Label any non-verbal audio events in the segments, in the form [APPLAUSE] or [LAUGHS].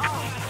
Oh.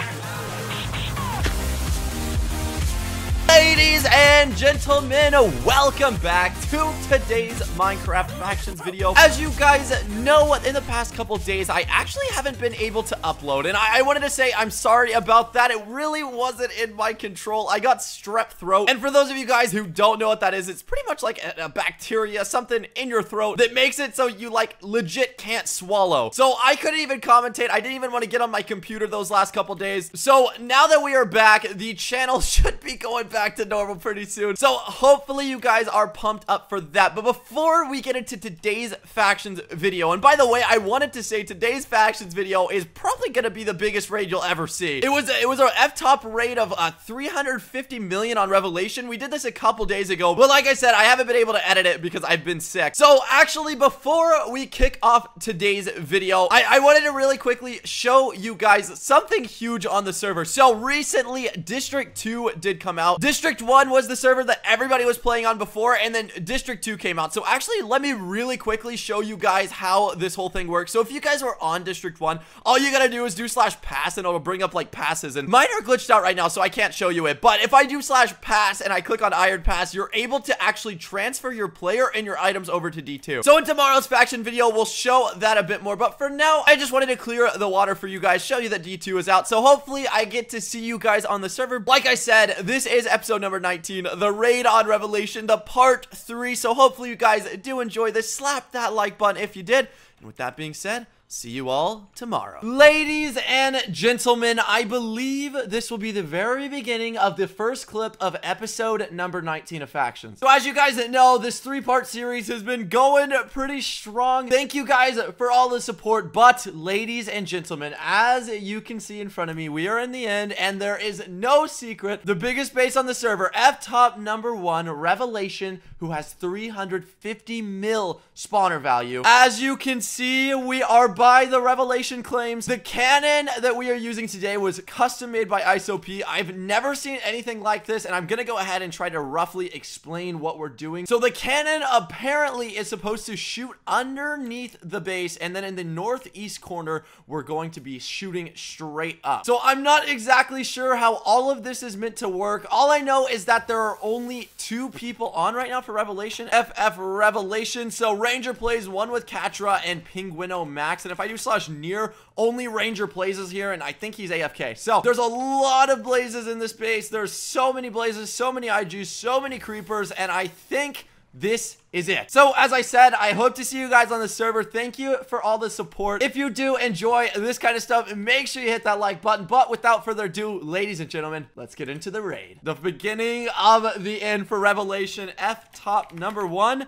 Ladies and gentlemen, welcome back to today's Minecraft Factions video. As you guys know, in the past couple days, I actually haven't been able to upload, and I, I, wanted to say I'm sorry about that. It really wasn't in my control. I got strep throat, and for those of you guys who don't know what that is, it's pretty much like a, a bacteria, something in your throat that makes it so you, like, legit can't swallow. So I couldn't even commentate. I didn't even want to get on my computer those last couple days. So now that we are back, the channel [LAUGHS] should be going back back to normal pretty soon. So hopefully you guys are pumped up for that. But before we get into today's factions video, and by the way, I wanted to say today's factions video is probably to be the biggest raid you'll ever see. It was it was our F-top raid of uh, 350 million on Revelation. We did this a couple days ago, but like I said, I haven't been able to edit it because I've been sick. So actually, before we kick off today's video, I, I wanted to really quickly show you guys something huge on the server. So recently, District 2 did come out. District 1 was the server that everybody was playing on before, and then District 2 came out. So actually, let me really quickly show you guys how this whole thing works. So if you guys were on District 1, all you gotta do is do slash pass, and it'll bring up, like, passes. And mine are glitched out right now, so I can't show you it. But if I do slash pass, and I click on Iron Pass, you're able to actually transfer your player and your items over to D2. So in tomorrow's faction video, we'll show that a bit more. But for now, I just wanted to clear the water for you guys, show you that D2 is out. So hopefully, I get to see you guys on the server. Like I said, this is number 19, the raid on Revelation, the part 3. So hopefully you guys do enjoy this. Slap that like button if you did. And with that being said, See you all tomorrow. Ladies and gentlemen, I believe this will be the very beginning of the first clip of episode number 19 of Factions. So as you guys know, this three-part series has been going pretty strong. Thank you guys for all the support, but ladies and gentlemen, as you can see in front of me, we are in the end, and there is no secret. The biggest base on the server, F-top number one, Revelation, who has 350 mil spawner value. As you can see, we are by the Revelation claims. The cannon that we are using today was custom made by ISOP. I've never seen anything like this, and I'm gonna go ahead and try to roughly explain what we're doing. So the cannon apparently is supposed to shoot underneath the base, and then in the northeast corner, we're going to be shooting straight up. So I'm not exactly sure how all of this is meant to work. All I know is that there are only two people on right now for Revelation. FF Revelation. So Ranger plays one with Katra and Pinguino Max. And if I do slash near, only Ranger is here, and I think he's AFK. So there's a lot of blazes in this base. There's so many blazes, so many IGs, so many creepers, and I think this is it. So as I said, I hope to see you guys on the server. Thank you for all the support. If you do enjoy this kind of stuff, make sure you hit that like button. But without further ado, ladies and gentlemen, let's get into the raid. The beginning of the end for Revelation F top number one.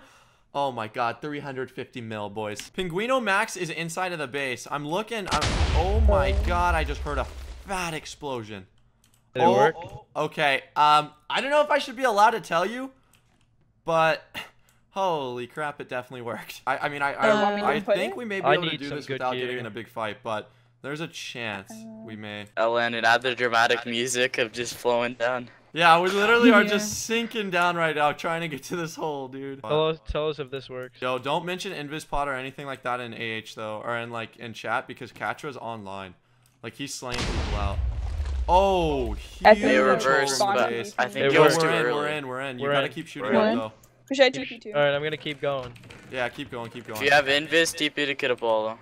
Oh my god, 350 mil, boys. Pinguino Max is inside of the base. I'm looking. I'm, oh my god, I just heard a fat explosion. Did oh, work? Okay. Um, I don't know if I should be allowed to tell you, but [LAUGHS] holy crap, it definitely worked. I, I mean, I, I, uh, I think we may be able to do this without gear. getting in a big fight, but there's a chance we may. Ellen, and add the dramatic music of just flowing down. Yeah, we literally are yeah. just sinking down right now trying to get to this hole, dude. Tell us, tell us if this works. Yo, don't mention Invispot or anything like that in AH though, or in like in chat because Katra's online. Like he's slaying people out. Oh, huge reverse, but I think it was too early. We're in, we're in. You we're gotta in. keep shooting up though. Push I TP too. Alright, I'm gonna keep going. Yeah, keep going, keep going. If you have Invis, TP to Kitapolo.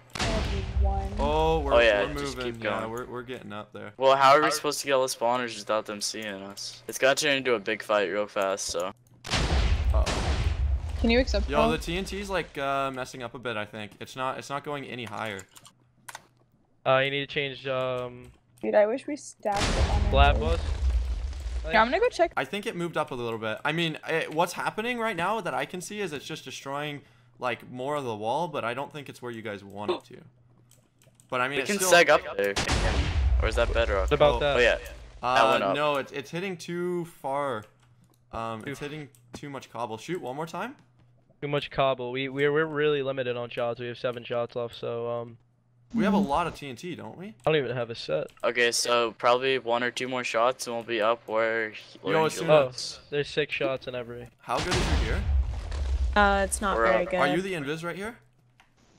Oh, we're, oh, yeah, we're moving. Yeah, we're, we're getting up there. Well, how are we supposed to get all the spawners without them seeing us? It's gonna turn into a big fight real fast, so. Uh -oh. Can you accept Yo, the TNT's like uh, messing up a bit, I think. It's not it's not going any higher. Uh, you need to change, um... Dude, I wish we stacked it on Flat bus. Yeah, I'm gonna go check. I think it moved up a little bit. I mean, it, what's happening right now that I can see is it's just destroying, like, more of the wall, but I don't think it's where you guys want it to. But I mean, we can still... seg up there. Or is that better? What about oh. that? Oh yeah. Uh, no, it's it's hitting too far. Um, it's hitting too much cobble. Shoot one more time. Too much cobble. We we're we're really limited on shots. We have seven shots left, so um. We have a lot of TNT, don't we? I don't even have a set. Okay, so probably one or two more shots and we'll be up where. where Yo, oh, there's six shots in every. How good is your gear? Uh, it's not We're very up. good. Are you the invis right here?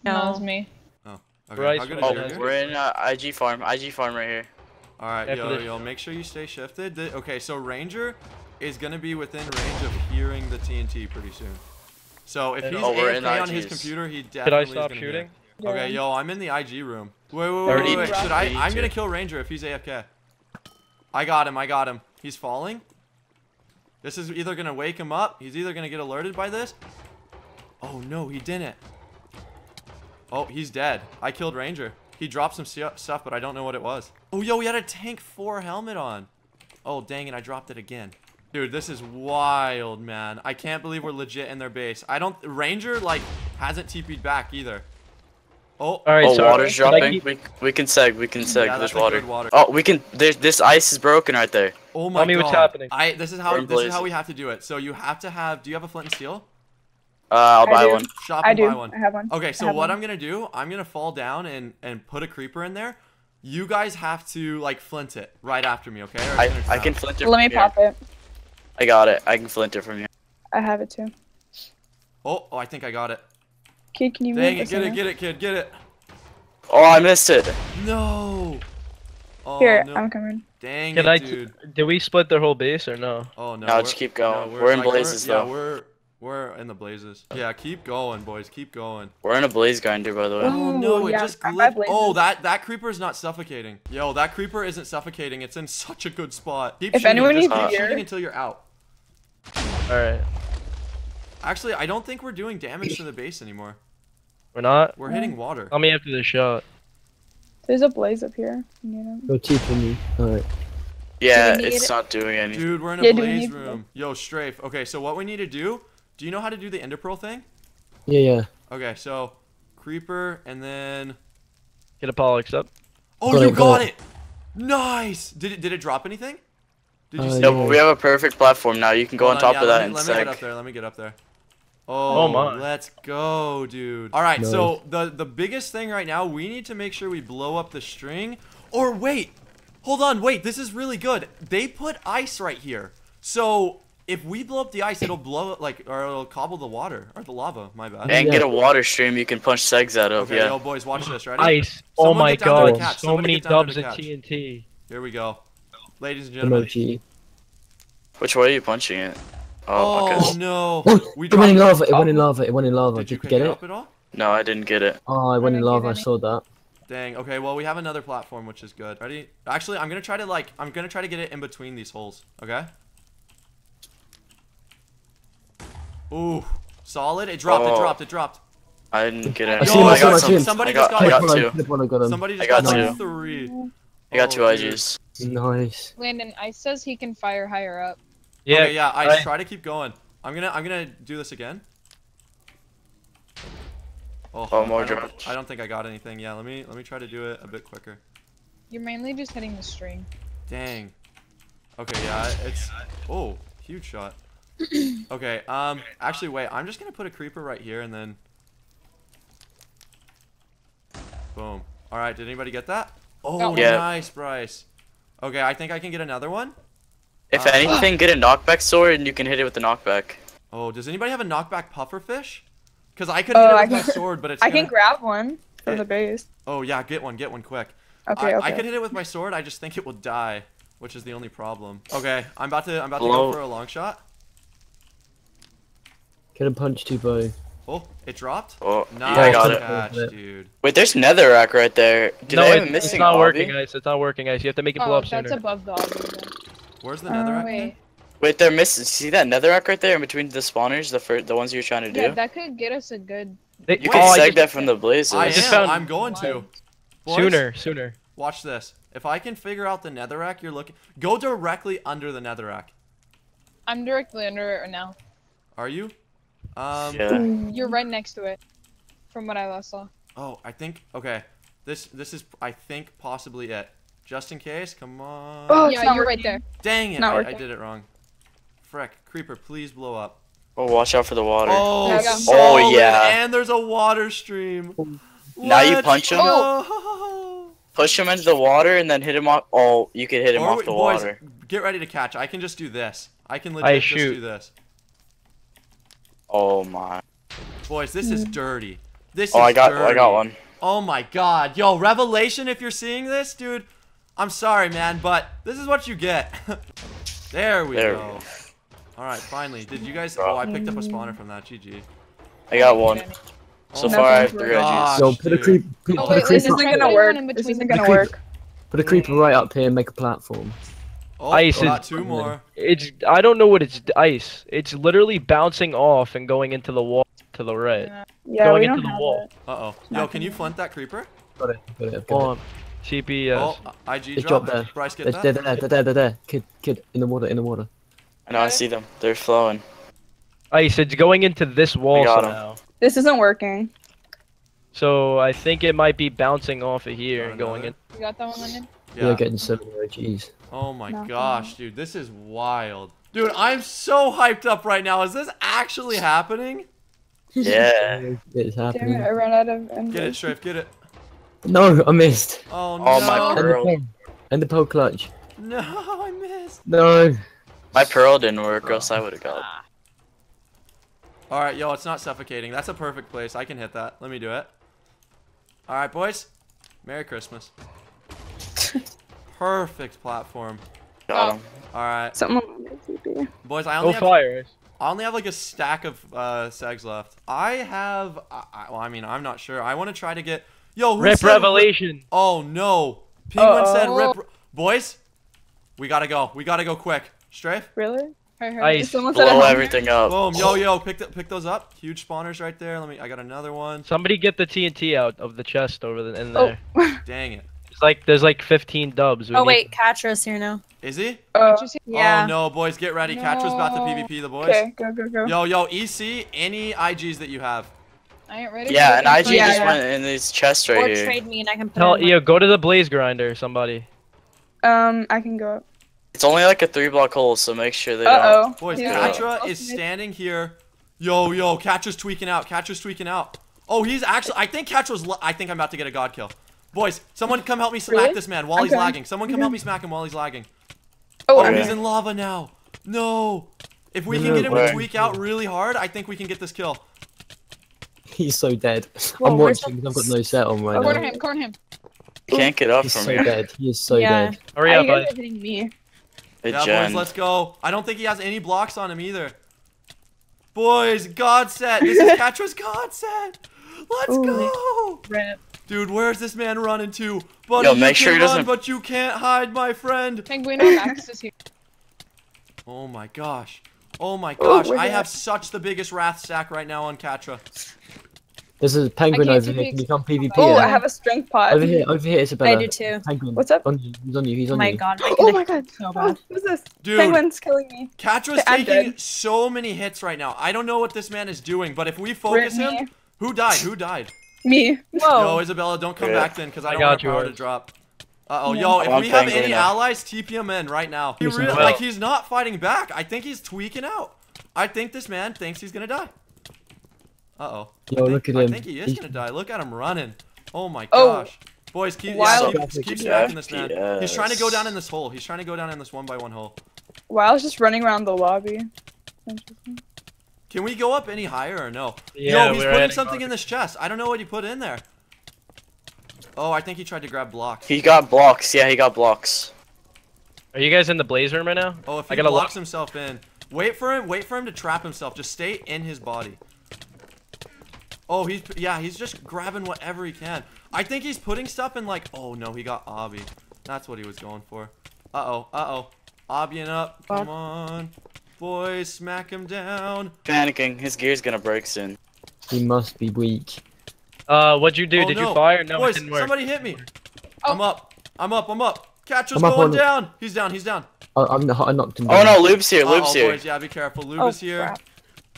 No, it's me. Okay. How good oh, we're in uh, IG farm. IG farm right here. All right, After yo, yo, make sure you stay shifted. Th- Okay, so Ranger is gonna be within range of hearing the TNT pretty soon. So if And- he's Oh, we're in AFK on his computer, he definitely Could I is stop gonna hear. shooting? Okay, yo, I'm in the IG room. Wait, wait, wait, wait, wait. Should I? I'm gonna kill Ranger if he's AFK. I got him. I got him. He's falling. This is either gonna wake him up. He's either gonna get alerted by this. Oh no, he didn't. Oh, he's dead. I killed Ranger. He dropped some stuff, but I don't know what it was. Oh, yo, he had a tank four helmet on. Oh, dang it, I dropped it again. Dude, this is wild, man. I can't believe we're legit in their base. I don't. Ranger like hasn't TP'd back either. Oh, All right, oh, so water's dropping. keep- We, we can seg. We can seg. Yeah, There's water. water. Oh, we can. There's this ice is broken right there. Oh my Tell me god. what's happening. I this is how We're in this is how we have to do it. So you have to have do you have a flint and steel? Uh, I'll I buy do. one. Shop I and do. buy one. I have one. Okay, so what one. I'm gonna do, I'm gonna fall down and and put a creeper in there. You guys have to like flint it right after me, okay? I I can flint it. Let me here. pop it. I got it. I can flint it from here. I have it too. Oh, oh, I think I got it. Kid, can you Dang it, get it, there? get it, kid, get it. Oh, I missed it. No. Oh Here, no. I'm coming. Dang Can it, I? T- dude. did we split their whole base or no? Oh no. No, we're- just keep going. no, We're in like, blazes, yeah, though. we're we're in the blazes. Yeah, keep going, boys. Keep going. We're in a blaze grinder, by the way. Oh no, Ooh, it yeah, just I- I glitched. Oh, that that creeper is not suffocating. Yo, that creeper isn't suffocating. It's in [LAUGHS] such a good spot. Keep If shooting, anyone just needs keep shooting until you're out. All right, Actually, I don't think we're doing damage to the base anymore. we're not. We're hitting water. Tell me after the shot. There's a blaze up here. You know. Go TP me. Alright. Yeah, it's it? not doing anything. Dude, we're in a Yeah, blaze room. Yo, strafe. Okay, so what we need to do? Do you know how to do the ender pearl thing? Yeah, yeah. Okay, so creeper and then. Get a pollux up. Oh, Got you it, got got it. Nice. Did it? Did it drop anything? Did you Uh, see? No, it? but we have a perfect platform now. You can go Hold on top yeah, of let that me- and Let me get up there. Let me get up there. Oh my! Let's go, dude. All right, Nice. so the the biggest thing right now, we need to make sure we blow up the string. Or wait, hold on, wait. This is really good. They put ice right here, so if we blow up the ice, it'll blow like or it'll cobble the water or the lava. My bad. And Yeah. get a water stream you can punch segs out of. Okay, yeah. yo, boys, watch this. Ready? Ice. Oh my get down to the god. So Somebody many get down to dubs the and. TNT. Here we go, ladies and gentlemen. Emoji. Which way are you punching it? Oh, Oh okay. no, Oh, [LAUGHS] we it went in lava. It went in oh. lava. It went in lava. Did Did you you get it it? up at all? No, I didn't get it. Oh, I went in lava. I saw that. Dang. Okay. Well, we have another platform, which is good. Ready? Actually, I'm gonna try to like, I'm gonna try to get it in between these holes. Okay. Ooh, solid. It dropped. It Oh. dropped. It dropped. I didn't get I oh, it. see Yo, him. I I got I some. see. Somebody I just got, got I got Flip two. one, I got. Somebody just I got got, two. three. I got Oh, two dude. IGs. Nice. Landon, Ice says he can fire higher up. Yeah. Okay, yeah. I I- try to keep going. I'm gonna, I'm gonna do this again. Oh, Oh, more I don't, drops. I don't think I got anything. Yeah. Let me, let me try to do it a bit quicker. You're mainly just hitting the string. Dang. Okay, yeah, it's oh, huge shot. [CLEARS THROAT] Okay, um actually wait, I'm just gonna put a creeper right here and then Boom. Alright, did anybody get that? Oh Yeah. nice, Bryce. Okay, I think I can get another one. If Uh, anything, get a knockback sword and you can hit it with the knockback. Oh, does anybody have a knockback puffer fish? Cause I could Oh, hit it I with my [LAUGHS] sword, but it's I can gonna- grab one from Okay. the base. Oh yeah, get one, get one quick. Okay, I, okay. I could hit it with my sword, I just think it will die, which is the only problem. Okay, I'm about to I'm about to go for a long shot. Get a punch too, boy. Oh, it dropped? Oh, Nice yeah, I got it. catch, Yeah. dude. Wait, there's netherrack right there. Do no, it- a it's not lobby? working, guys. It's not working, guys. You have to make it blow Oh, up that's sooner. above the obby. Where's the Uh, netherrack? wait. thing? Wait, they're missing. See that netherrack right there in between the spawners, the fir- the ones you're trying to do. Yeah, that could get us a good. They- you Wait, can oh, seg just- that from the blazes. I just am. found- I'm going to. Boys, Sooner, sooner. Watch this. If I can figure out the netherrack you're looking, go directly under the netherrack. I'm directly under it right now. Are you? Um. Yeah. You're right next to it, from what I last saw. Oh, I think. Okay. This this is I think possibly it. Just in case. Come on. Oh, yeah, you're right there. Dang it! I, I did it wrong. Frick, creeper, please blow up. Oh, watch out for the water. Oh, There you go. solid, Oh, yeah. And there's a water stream. Now you Let's punch him? go. Push him into the water and then hit him off. Oh, you can hit him Or off we- the boys, water. get ready to catch. I can just do this. I can I legit just shoot. do this. Oh my. Boys, this is hmm. dirty. This Oh, is I got, dirty. I got one. Oh my god. Yo, Revelation, if you're seeing this, dude. I'm sorry, man, but this is what you get. [LAUGHS] there we There go. go. All right, finally. Did you guys? Oh, I picked up a spawner from that. GG. I got one. Oh so Oh far, I have three for- Gosh, IGs. So put a dude. creep, put, Oh, put a wait, creeper, this This isn't gonna work. This isn't gonna creep- work. put a creeper right up here and make a platform. Oh, Ice is- two more. It's I don't know what it's ice. It's literally bouncing off and going into the wall to the right. Yeah, Going we into don't the have wall. it. Uh oh. Yo, can you flint that creeper? Got it, got it, I've got Hold on. TP Oh, yes. uh, IG It's drop. dropped there. Bryce, get it. They're, that. they're there, they're there, there. Kid, kid, in the water, in the water. I know, I see them. They're flowing. Ice. It's going into this wall got 'em. somehow. This isn't working. So I think it might be bouncing off of here and going in. another? You got that one, Landon? Yeah. You're getting so many uh, OGs. Oh my Nothing. gosh, dude, this is wild. Dude, I'm so hyped up right now. Is this actually happening? [LAUGHS] Yeah. It's happening. Damn happening. it, I ran out of Get it, embers. Strafe, get it. No, I missed. Oh no. Oh my And the Pearl. And the pole clutch. No, [LAUGHS] I missed. No. My pearl didn't work, or else I would have got it. All right, yo, it's not suffocating. That's a perfect place. I can hit that. Let me do it. All right, boys. Merry Christmas. [LAUGHS] Perfect platform. Got him. All right, Someone on the TP. boys. I No only have fire. I only have like a stack of uh, segs left. I have. I, I, well, I mean, I'm not sure. I want to try to get. Yo, who Rip said- revelation. Oh no! Penguin Uh-oh. said rip. Boys, we gotta go. We gotta go quick. Strafe. Really? I her. Ice. Someone said Blow everything up. Boom. Yo, yo. Pick th- pick those up. Huge spawners right there. Let me. I got another one. Somebody get the TNT out of the chest over the, in Oh. there. Dang it. It's like there's like 15 dubs. We Oh need- wait, Catra's here now. Is he? Oh, Did you see- Yeah. Oh no, boys, get ready. Catra's about to PvP the boys. okay, go, go, go. Yo, yo, EC, any IGs that you have? I ain't ready. Yeah, for and it. IG Yeah, just yeah. went in these chest right or here. trade me and I can put Tell it in yeah, go to the blaze grinder. Somebody. Um, I can go up. It's only like a three block hole, so make sure they Uh don't. oh. Boys, Yeah. Catra is standing here. Yo, yo, Catra's tweaking out. Catra's tweaking out. Oh, he's actually. I think Catra's. li- I think I'm about to get a god kill. Boys, someone come help me smack Really? this man while he's Okay. lagging. Someone come help me smack him while he's lagging. Oh, Oh, I'm he's in lava now. No. If we can No get him to way. tweak out really hard, I think we can get this kill. He's so dead. Whoa, I'm watching watching 'cause I've got no set on right oh, Corner now. him, corner him. You can't get up He's from so here. dead. He is so Yeah. dead. Hurry Why up, you guys bud. are hitting me? It Yeah, gen. boys, let's go. I don't think he has any blocks on him either. Boys, God set. This is [LAUGHS] Catra's God set. Let's Ooh. go. Rip. Dude, where's this man running to? Buddy, Yo, you sure can he run, doesn't- but you can't hide, my friend. Penguin Max is here. [LAUGHS] Oh my gosh. Oh my Oh, gosh. where's I have such the biggest wrath stack right now on Catra. There's a penguin over here. the Can you come PvP? Oh, yeah? I have a strength pot. Over here, over here, Isabella. I do too. Penguin. What's up? On you. He's on you. He's Oh my you. god, my Oh my god. [LAUGHS] is so Oh, what's this? Dude, Penguin's killing me. Catra's taking dead. so many hits right now. I don't know what this man is doing, but if we focus Rip him, me. who died? Who died? Me. Yo, Whoa. Isabella, don't come Yeah. back then, because I I don't got want you, power to drop. Uh oh, Yeah. yo, if I'm we have any now. allies, TP him in right now. He really, some like he's not fighting back. I think he's tweaking out. I think this man thinks he's gonna die. Uh oh. Yo, look at him. I him. think he is gonna die. Look at him running. Oh my Oh. gosh. Boys, keep, yeah, Wild. keep, keep smacking this man. He's trying to go down in this hole. He's trying to go down in this one by one hole. Wow, I was just running around the lobby. Can we go up any higher or no? Yeah, Yo, he's we're putting something up. in this chest. I don't know what he put in there. Oh, I think he tried to grab blocks. He got blocks. Yeah, he got blocks. Are you guys in the blaze room right now? Oh, if I he gotta blocks lock- himself in. Wait for him. Wait for him to trap himself. Just stay in his body. Oh, he's yeah. He's just grabbing whatever he can. I think he's putting stuff in like. Oh no, he got obby. That's what he was going for. Uh oh. Uh oh. Obbying up. Come on, boys, smack him down. Panicking. His gear's gonna break soon. He must be weak. Uh, what'd you do? Oh, Did no. you fire? No, it boys, didn't work. somebody hit me. Oh. I'm up. I'm up. I'm up. Catcher's I'm up going on- down. He's down. He's down. I, I'm, I knocked him Oh no, Lube's here. Uh oh, here. boys. Yeah, be careful. Lube Oh, is here. crap.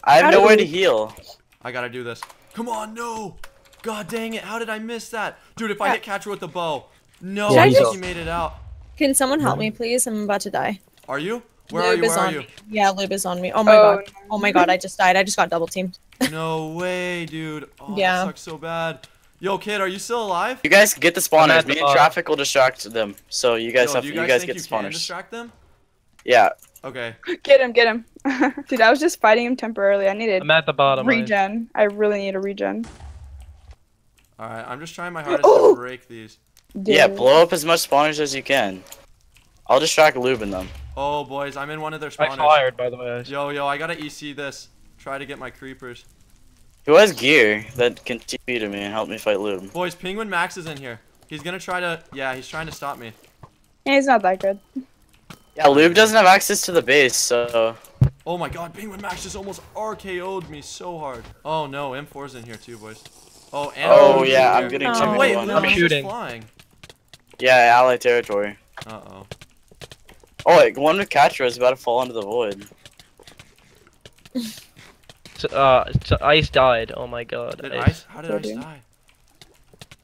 I have nowhere to heal. I gotta do this. Come on, no. God dang it. How did I miss that? Dude, if I Yeah. hit catcher with the bow. No, Yeah, I he's he made it out. Can someone help me, please? I'm about to die. Are you? Where are Lube you? is Where are on you? me. Yeah, Lube is on me. Oh my Oh, god. Oh my god, I just died. I just got double teamed. [LAUGHS] No way, dude. Oh, Yeah. that sucks so bad. Yo, kid, are you still alive? You guys get the at spawners. the Me and traffic will distract them. So you guys Yo, have do to. you You guys, guys think get you can spawners. distract them? Yeah. Okay. [LAUGHS] Get him, get him. [LAUGHS] Dude, I was just fighting him temporarily. I needed I'm at the bottom. Ice. regen. I really need a regen. All right. I'm just trying my hardest to [GASPS] break these. Yeah, blow up as much spawners as you can. I'll distract Lube in them. Oh, boys, I'm in one of their spawners. I spawners. fired, by the way. Yo, yo, I gotta EC this. Try to get my creepers. Who has gear that can TP to me and help me fight Lube? Boys, Penguin Max is in here. He's gonna try to. Yeah, he's trying to stop me. Yeah, he's not that good. Yeah, Lube doesn't have access to the base, so Oh my god, Penguin Max just almost RKO'd me so hard. Oh no, M4's in here too, boys. Oh, and Oh yeah. I'm getting Oh, two Oh, wait, one. I'm is shooting. flying. Yeah, ally territory. Uh oh. Wait, one with Catra is about to fall into the void. S- Uh, s- Ice died. Oh my god. Did Ice. Ice? How did Ice Did he? die?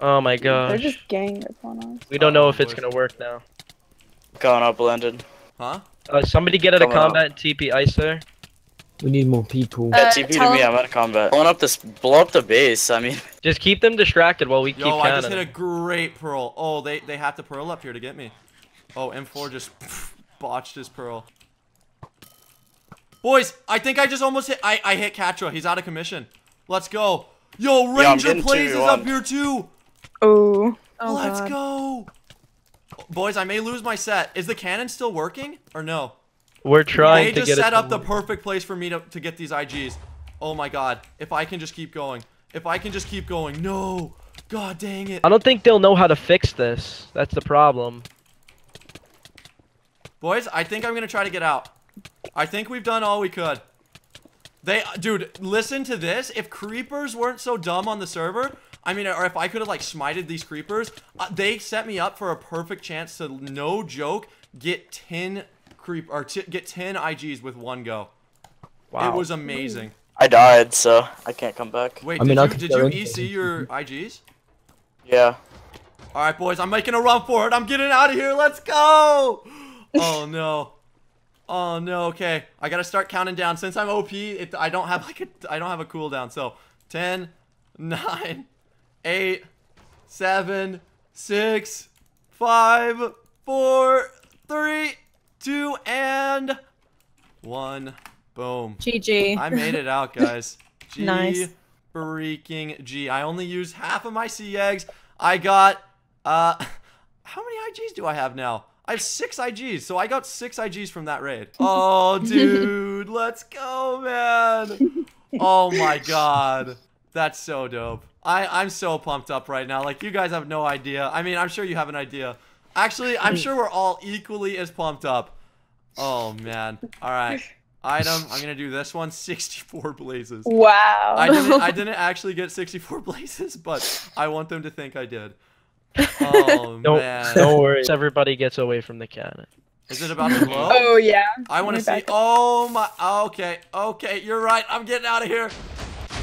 Oh my god. They're just gang up on us. We don't know Oh, if it's gonna work now. Going up, blended. Huh? Uh, somebody get out of Come on. combat and TP Ice there. We need more people. Yeah, Uh, TP to me. I'm out of combat. Blowing up this, blow up the base. I mean, [LAUGHS] Just keep them distracted while we keep Yo, I just hit a great pearl. Oh, they they have to pearl up here to get me. Oh, M4 just botched his pearl. Boys, I think I just almost hit. I I hit Catra. He's out of commission. Let's go. Yo, Ranger getting Plays is up here too. Oh. Oh Let's god. go. Boys, I may lose my set. Is the cannon still working or no? We're trying they to just set up the perfect place for me to, to get these IGs. Oh my god. If I can just keep going. If I can just keep going. No. God dang it. I don't think they'll know how to fix this. That's the problem. Boys, I think I'm gonna try to get out. I think we've done all we could. They, dude, listen to this. If creepers weren't so dumb on the server, I mean, or if I could have like smited these creepers, uh, they set me up for a perfect chance to, no joke, get 10 creep or t get 10 IGs with one go. Wow. It was amazing. I died, so I can't come back. Wait, I mean, did I you could did go you into EC your IGs? Yeah. All right, boys, I'm making a run for it. I'm getting out of here. Let's go. Oh no. Oh no. Okay, I gotta start counting down. Since I'm OP, it, I don't have like a I don't have a cooldown. So 10, [LAUGHS] 9, 8, 7, 6, 5, 4, 3, 2, and 1. Boom. GG. I made it out, guys. [LAUGHS] G Nice. freaking G. I only used half of my sea eggs. I got uh [LAUGHS] how many IGs do I have now? I have six IGs, so I got six IGs from that raid. [LAUGHS] Oh dude, let's go, man. Oh my god. That's so dope. I, I'm so pumped up right now. Like you guys have no idea. I mean, I'm sure you have an idea. Actually, I'm sure we're all equally as pumped up. Oh man. Alright. Item, I'm gonna do this one, 64 blazes. Wow. I didn't I [LAUGHS] didn't actually get 64 [LAUGHS] blazes, but I want them to think I did. Oh [LAUGHS] Don't, man. don't worry. Everybody gets away from the cannon. Is it about to [LAUGHS] blow? oh yeah. I want to see. Oh my. Okay. Okay. You're right. I'm getting out of here.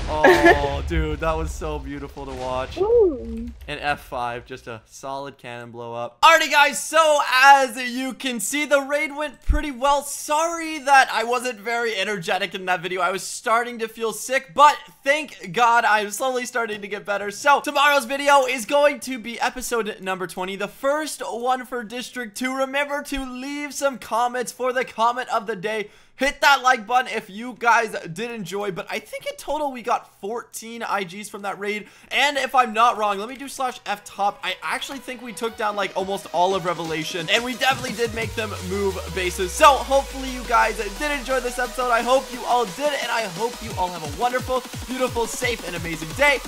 Oh, dude, that was so beautiful to watch. Ooh. And F5, just a solid cannon blow up. Alrighty guys, so as you can see, the raid went pretty well. Sorry that I wasn't very energetic in that video. I was starting to feel sick, but thank God I'm slowly starting to get better. So tomorrow's video is going to be episode number 20, the first one for District 2. Remember to leave some comments for the comment of the day. Hit that like button if you guys did enjoy, but I think in total we got 14 IGs from that raid, and if I'm not wrong, let me do slash F top, I actually think we took down like almost all of Revelation, and we definitely did make them move bases, so hopefully you guys did enjoy this episode, I hope you all did, and I hope you all have a wonderful, beautiful, safe, and amazing day.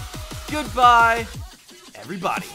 Goodbye, everybody.